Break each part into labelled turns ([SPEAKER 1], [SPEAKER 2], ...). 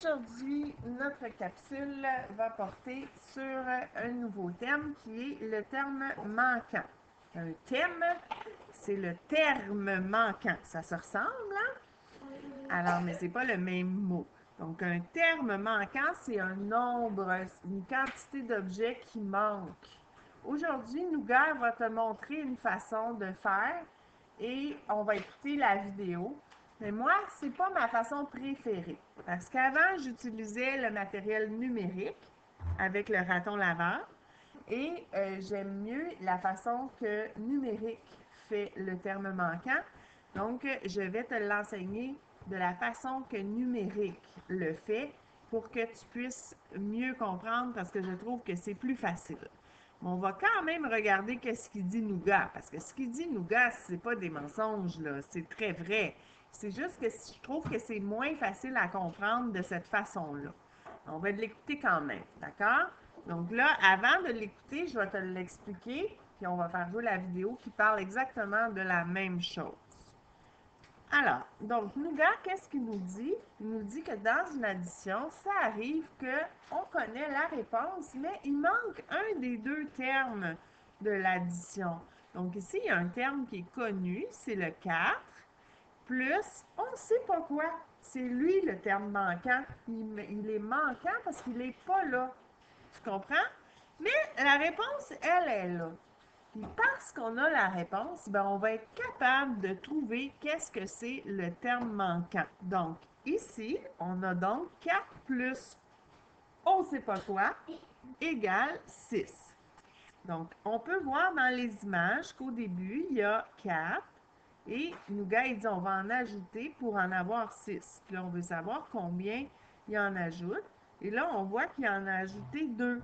[SPEAKER 1] Aujourd'hui, notre capsule va porter sur un nouveau thème qui est le terme manquant. Un thème, c'est le terme manquant. Ça se ressemble, hein? Alors, mais c'est pas le même mot. Donc, un terme manquant, c'est un nombre, une quantité d'objets qui manquent. Aujourd'hui, Nougat va te montrer une façon de faire et on va écouter la vidéo. Mais moi, c'est pas ma façon préférée. Parce qu'avant, j'utilisais le matériel numérique avec le raton laveur. Et euh, j'aime mieux la façon que numérique fait le terme manquant. Donc, je vais te l'enseigner de la façon que numérique le fait pour que tu puisses mieux comprendre parce que je trouve que c'est plus facile. On va quand même regarder qu'est-ce qu'il dit Nougat, parce que ce qu'il dit Nougat, c'est pas des mensonges, c'est très vrai. C'est juste que je trouve que c'est moins facile à comprendre de cette façon-là. On va l'écouter quand même, d'accord? Donc là, avant de l'écouter, je vais te l'expliquer, puis on va faire jouer la vidéo qui parle exactement de la même chose. Alors, donc, Nougat, qu'est-ce qu'il nous dit? Il nous dit que dans une addition, ça arrive qu'on connaît la réponse, mais il manque un des deux termes de l'addition. Donc ici, il y a un terme qui est connu, c'est le 4, plus, on ne sait pas quoi. C'est lui le terme manquant. Il, est manquant parce qu'il n'est pas là. Tu comprends? Mais la réponse, elle est là. Et parce qu'on a la réponse, ben, on va être capable de trouver qu'est-ce que c'est le terme manquant. Donc, ici, on a donc 4 plus on ne sait pas quoi égale 6. Donc, on peut voir dans les images qu'au début, il y a 4, et Nougat, il dit on va en ajouter pour en avoir 6. Puis là, on veut savoir combien il en ajoute. Et là, on voit qu'il en a ajouté 2.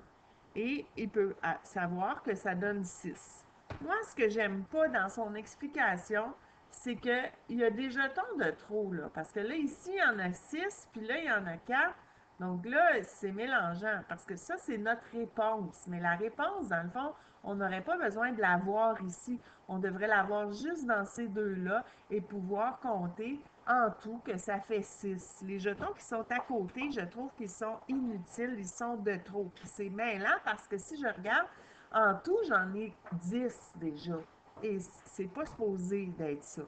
[SPEAKER 1] Et il peut savoir que ça donne 6. Moi, ce que j'aime pas dans son explication, c'est qu'il y a des jetons de trop. Parce que là, ici, il y en a 6, puis là, il y en a 4. Donc là, c'est mélangeant parce que ça, c'est notre réponse. Mais la réponse, dans le fond, on n'aurait pas besoin de la voir ici. On devrait l'avoir juste dans ces deux-là et pouvoir compter en tout que ça fait 6. Les jetons qui sont à côté, je trouve qu'ils sont inutiles, ils sont de trop. C'est mêlant parce que si je regarde, en tout, j'en ai 10 déjà. Et c'est pas supposé d'être ça.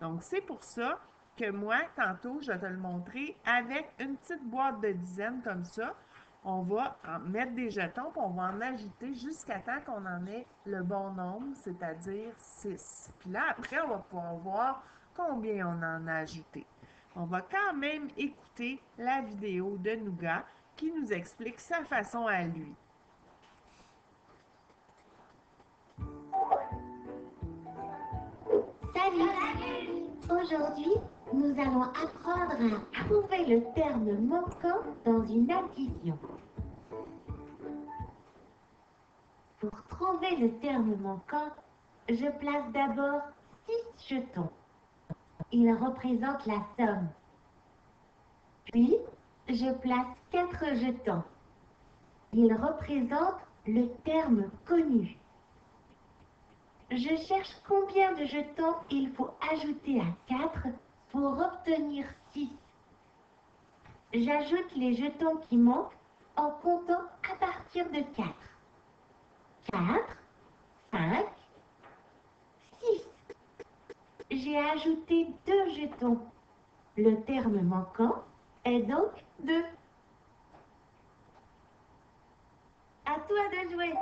[SPEAKER 1] Donc, c'est pour ça que moi, tantôt, je vais te le montrer avec une petite boîte de dizaines comme ça. On va mettre des jetons, puis on va en ajouter jusqu'à temps qu'on en ait le bon nombre, c'est-à-dire 6. Puis là, après, on va pouvoir voir combien on en a ajouté. On va quand même écouter la vidéo de Nougat qui nous explique sa façon à lui.
[SPEAKER 2] Salut! Aujourd'hui, nous allons apprendre à trouver le terme manquant dans une addition. Pour trouver le terme manquant, je place d'abord 6 jetons. Ils représentent la somme. Puis, je place 4 jetons. Ils représentent le terme connu. Je cherche combien de jetons il faut ajouter à 4 pour obtenir 6. J'ajoute les jetons qui manquent en comptant à partir de 4. 4, 5, 6. J'ai ajouté deux jetons. Le terme manquant est donc 2. À toi de jouer.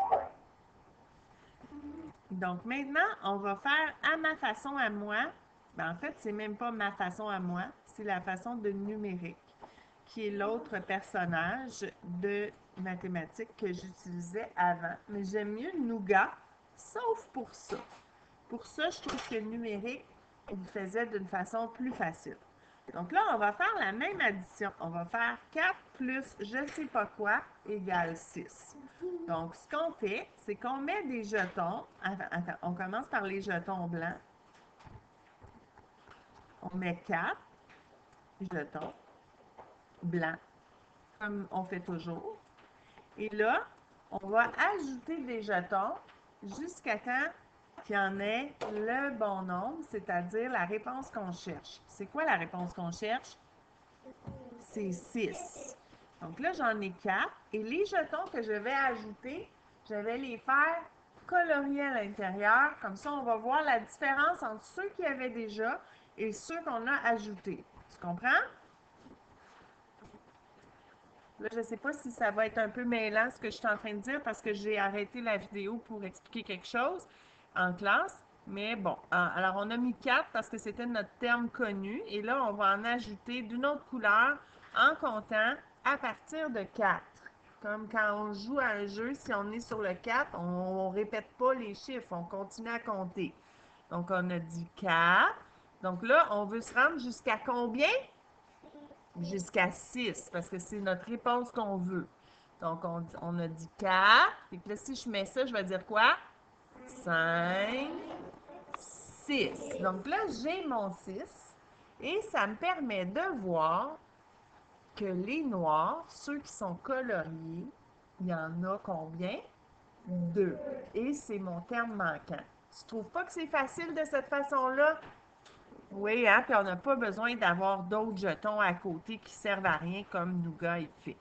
[SPEAKER 1] Donc maintenant, on va faire à ma façon à moi. Ben, en fait, c'est même pas ma façon à moi, c'est la façon de numérique, qui est l'autre personnage de mathématiques que j'utilisais avant. Mais j'aime mieux Nougat, sauf pour ça. Pour ça, je trouve que numérique, il faisait d'une façon plus facile. Donc là, on va faire la même addition. On va faire 4 plus je ne sais pas quoi égale 6. Donc, ce qu'on fait, c'est qu'on met des jetons. On commence par les jetons blancs. On met 4 jetons blancs, comme on fait toujours. Et là, on va ajouter des jetons jusqu'à temps qu'il y en ait le bon nombre, c'est-à-dire la réponse qu'on cherche. C'est quoi la réponse qu'on cherche? c'est 6. Donc là, j'en ai 4. Et les jetons que je vais ajouter, je vais les faire colorier à l'intérieur. Comme ça, on va voir la différence entre ceux qu'il y avait déjà et ceux qu'on a ajoutés. Tu comprends? Là, je ne sais pas si ça va être un peu mêlant ce que je suis en train de dire parce que j'ai arrêté la vidéo pour expliquer quelque chose en classe. Mais bon, alors on a mis 4 parce que c'était notre terme connu. Et là, on va en ajouter d'une autre couleur en comptant à partir de 4. Comme quand on joue à un jeu, si on est sur le 4, on ne répète pas les chiffres, on continue à compter. Donc, on a dit 4. Donc là, on veut se rendre jusqu'à combien? Jusqu'à 6, parce que c'est notre réponse qu'on veut. Donc, on, a dit 4. Et là, si je mets ça, je vais dire quoi? 5, 6. Donc là, j'ai mon 6. Et ça me permet de voir que les noirs, ceux qui sont coloriés, il y en a combien? Deux. Et c'est mon terme manquant. Tu trouves pas que c'est facile de cette façon-là? Oui, hein? Puis on n'a pas besoin d'avoir d'autres jetons à côté qui servent à rien comme Nougat est fait.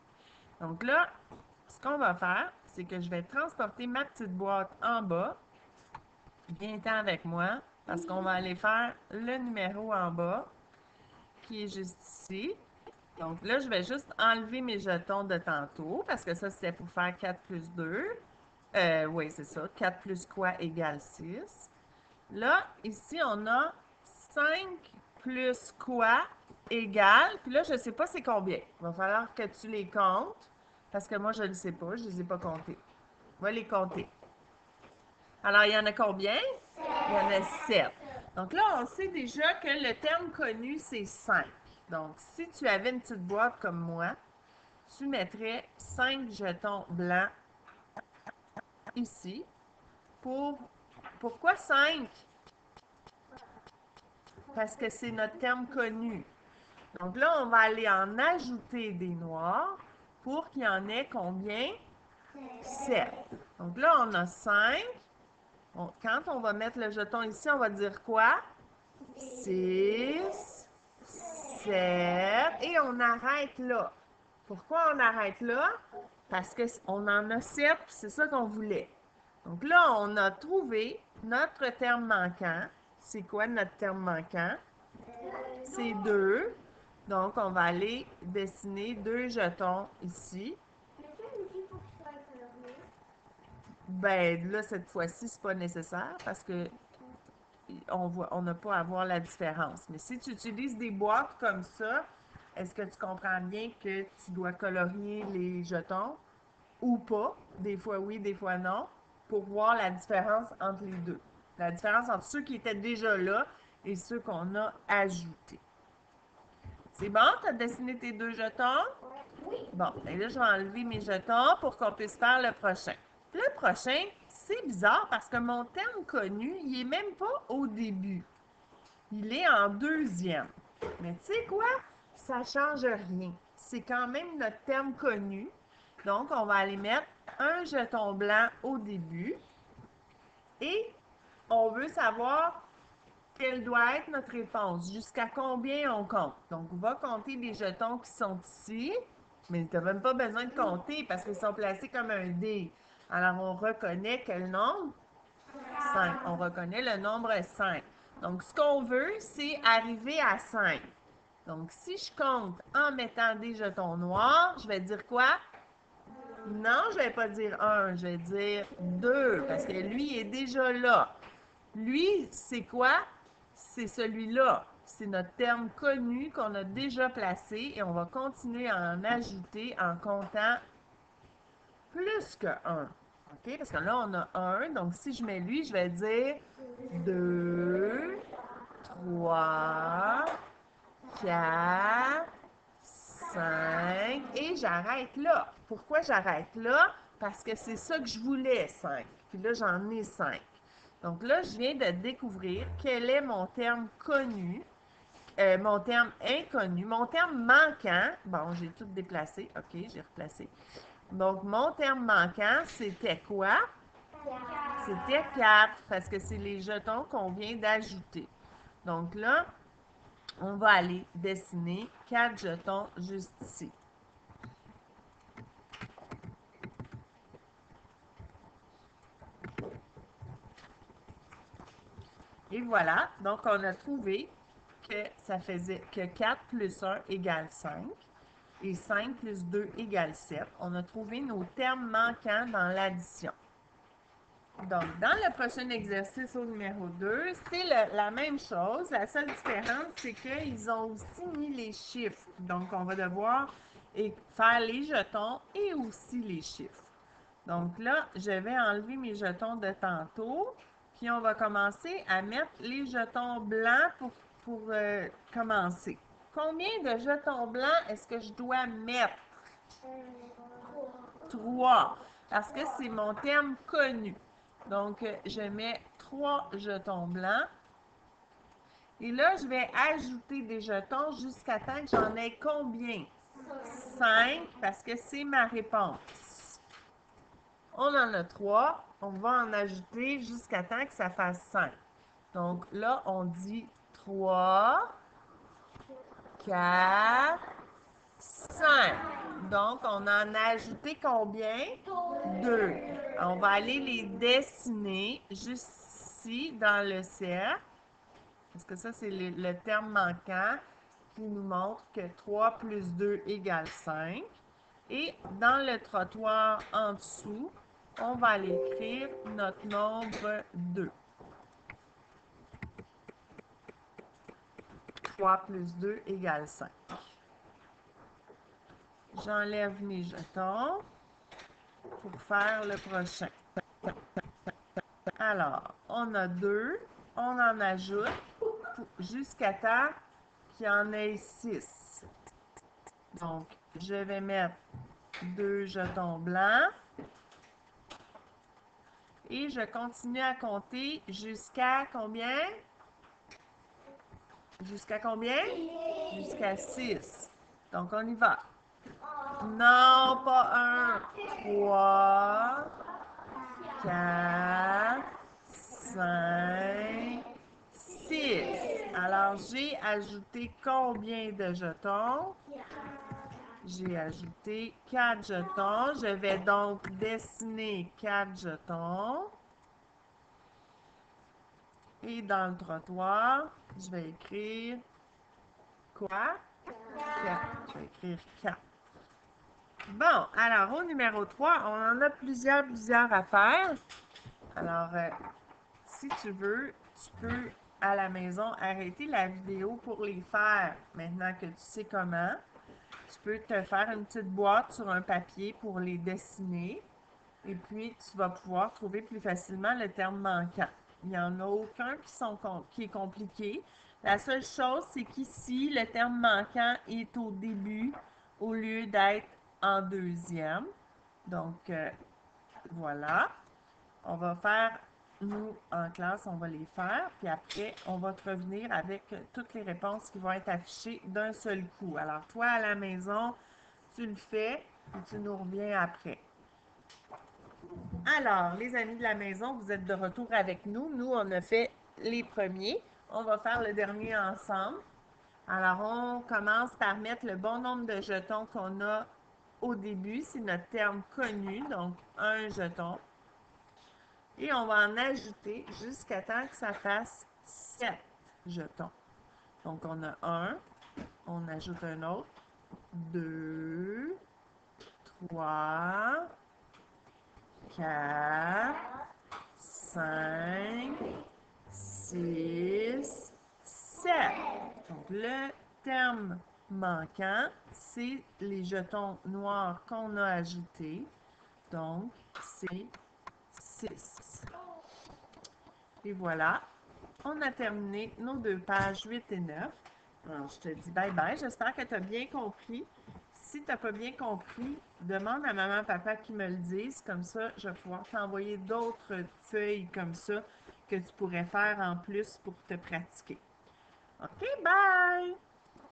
[SPEAKER 1] Donc là, ce qu'on va faire, c'est que je vais transporter ma petite boîte en bas. Viens-t'en avec moi, parce qu'on va aller faire le numéro en bas, qui est juste ici. Donc là, je vais juste enlever mes jetons de tantôt parce que ça, c'était pour faire 4 plus 2. Euh, oui, c'est ça. 4 plus quoi égale 6. Là, ici, on a 5 plus quoi égale. Puis là, je ne sais pas c'est combien. Il va falloir que tu les comptes parce que moi, je ne sais pas. Je ne les ai pas comptés. On va les compter. Alors, il y en a combien? Il y en a 7. Donc là, on sait déjà que le terme connu, c'est 5. Donc, si tu avais une petite boîte comme moi, tu mettrais 5 jetons blancs ici. Pour, pourquoi 5? Parce que c'est notre terme connu. Donc là, on va aller en ajouter des noirs pour qu'il y en ait combien? 7. Donc là, on a 5. Quand on va mettre le jeton ici, on va dire quoi? 6 et on arrête là. Pourquoi on arrête là? Parce qu'on en a sept, c'est ça qu'on voulait. Donc là, on a trouvé notre terme manquant. C'est quoi notre terme manquant? C'est deux. Donc, on va aller dessiner deux jetons ici. Ben là, cette fois-ci, c'est pas nécessaire parce que on voit, on n'a pas à voir la différence. Mais si tu utilises des boîtes comme ça, est-ce que tu comprends bien que tu dois colorier les jetons ou pas? Des fois oui, des fois non, pour voir la différence entre les deux. La différence entre ceux qui étaient déjà là et ceux qu'on a ajoutés. C'est bon? Tu as dessiné tes deux jetons? Oui. Bon, et ben là, je vais enlever mes jetons pour qu'on puisse faire le prochain. Le prochain, c'est bizarre parce que mon terme connu, il n'est même pas au début. Il est en deuxième. Mais tu sais quoi? Ça ne change rien. C'est quand même notre terme connu. Donc, on va aller mettre un jeton blanc au début. Et on veut savoir quelle doit être notre réponse. Jusqu'à combien on compte. Donc, on va compter les jetons qui sont ici. Mais tu n'as même pas besoin de compter parce qu'ils sont placés comme un dé. Alors, on reconnaît quel nombre? 5. On reconnaît le nombre 5. Donc, ce qu'on veut, c'est arriver à 5. Donc, si je compte en mettant des jetons noirs, je vais dire quoi? Non, je ne vais pas dire 1, je vais dire 2, parce que lui est déjà là. Lui, c'est quoi? C'est celui-là. C'est notre terme connu qu'on a déjà placé et on va continuer à en ajouter en comptant plus que 1. OK? Parce que là, on a 1. Donc, si je mets lui, je vais dire 2, 3, 4, 5. Et j'arrête là. Pourquoi j'arrête là? Parce que c'est ça que je voulais, 5. Puis là, j'en ai 5. Donc là, je viens de découvrir quel est mon terme connu, euh, mon terme inconnu, mon terme manquant. Bon, j'ai tout déplacé. OK, j'ai replacé. Donc, mon terme manquant, c'était quoi? C'était 4, parce que c'est les jetons qu'on vient d'ajouter. Donc là, on va aller dessiner quatre jetons juste ici. Et voilà, donc on a trouvé que ça faisait que 4 plus 1 égale 5 et 5 plus 2 égale 7. On a trouvé nos termes manquants dans l'addition. Donc, dans le prochain exercice au numéro 2, c'est la même chose. La seule différence, c'est qu'ils ont aussi mis les chiffres. Donc, on va devoir faire les jetons et aussi les chiffres. Donc là, je vais enlever mes jetons de tantôt. Puis on va commencer à mettre les jetons blancs pour, euh, commencer. Combien de jetons blancs est-ce que je dois mettre? Trois. Parce que c'est mon terme connu. Donc, je mets trois jetons blancs. Et là, je vais ajouter des jetons jusqu'à temps que j'en ai combien? Cinq, parce que c'est ma réponse. On en a trois. On va en ajouter jusqu'à temps que ça fasse cinq. Donc là, on dit trois, quatre, cinq. Donc, on en a ajouté combien? Deux. On va aller les dessiner juste ici dans le cercle. Parce que ça, c'est le, le, terme manquant qui nous montre que 3 plus 2 égale 5. Et dans le trottoir en dessous, on va aller écrire notre nombre 2. 3 plus 2 égale 5. J'enlève mes jetons pour faire le prochain. Alors, on a deux, on en ajoute jusqu'à temps qu'il y en ait six. Donc, je vais mettre deux jetons blancs. Et je continue à compter jusqu'à combien? Jusqu'à combien? Jusqu'à 6. Donc, on y va. Non, pas un. 3, 4, 5, 6. Alors, j'ai ajouté combien de jetons? J'ai ajouté 4 jetons. Je vais donc dessiner 4 jetons. Et dans le trottoir, je vais écrire quoi? 4. Je vais écrire 4. Bon, alors au numéro 3, on en a plusieurs, plusieurs à faire. Alors, euh, si tu veux, tu peux à la maison arrêter la vidéo pour les faire maintenant que tu sais comment. Tu peux te faire une petite boîte sur un papier pour les dessiner. Et puis, tu vas pouvoir trouver plus facilement le terme manquant. Il n'y en a aucun qui, sont, est compliqué. La seule chose, c'est qu'ici, le terme manquant est au début au lieu d'être en deuxième. Donc, euh, voilà. On va faire, nous, en classe, on va les faire. Puis après, on va te revenir avec toutes les réponses qui vont être affichées d'un seul coup. Alors, toi, à la maison, tu le fais et tu nous reviens après. Alors, les amis de la maison, vous êtes de retour avec nous. Nous, on a fait les premiers. On va faire le dernier ensemble. Alors, on commence par mettre le bon nombre de jetons qu'on a au début, c'est notre terme connu, donc un jeton. Et on va en ajouter jusqu'à temps que ça fasse 7 jetons. Donc, on a un, on ajoute un autre, deux, trois, quatre, cinq, six, sept. Donc, le terme manquant, c'est les jetons noirs qu'on a ajoutés. Donc, c'est 6. Et voilà, on a terminé nos deux pages 8 et 9. Alors, je te dis bye bye. J'espère que tu as bien compris. Si tu n'as pas bien compris, demande à maman, papa qui me le disent. Comme ça, je vais pouvoir t'envoyer d'autres feuilles comme ça que tu pourrais faire en plus pour te pratiquer. OK, bye!